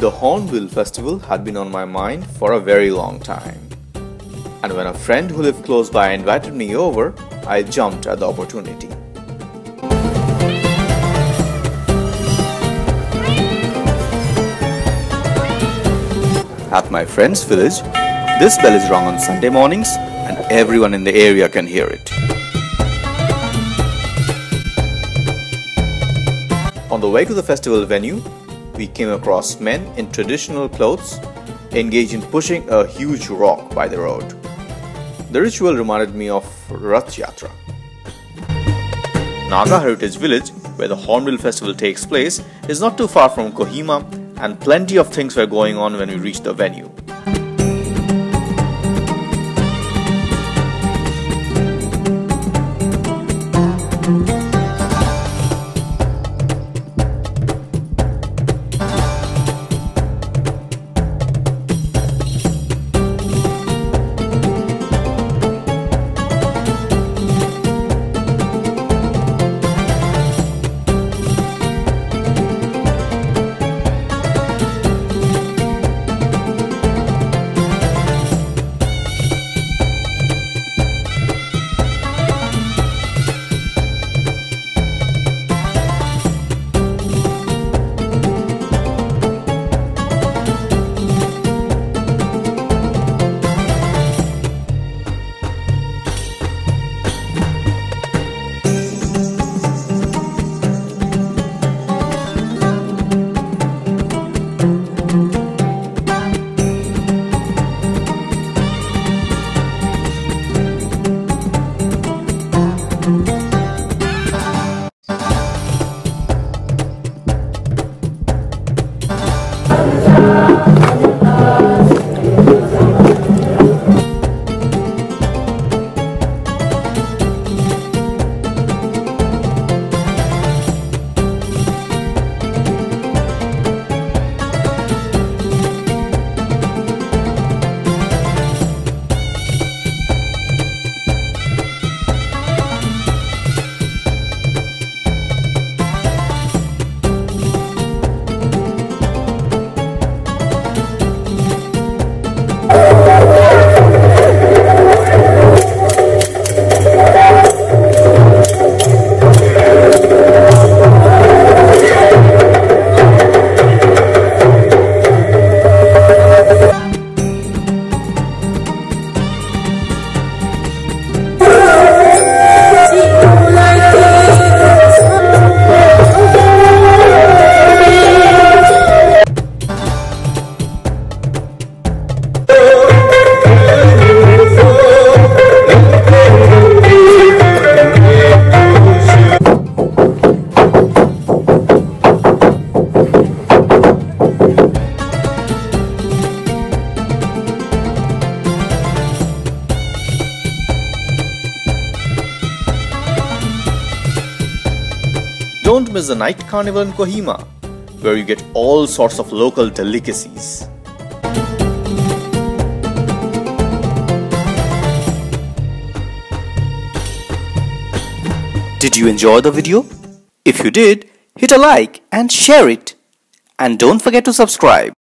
The Hornbill Festival had been on my mind for a very long time. And when a friend who lived close by invited me over, I jumped at the opportunity. At my friend's village, this bell is rung on Sunday mornings and everyone in the area can hear it. On the way to the festival venue, we came across men in traditional clothes engaged in pushing a huge rock by the road. The ritual reminded me of Rath Yatra. Naga Heritage Village, where the Hornbill Festival takes place, is not too far from Kohima, and plenty of things were going on when we reached the venue. Don't miss the night carnival in Kohima, where you get all sorts of local delicacies. Did you enjoy the video? If you did, hit a like and share it. And don't forget to subscribe.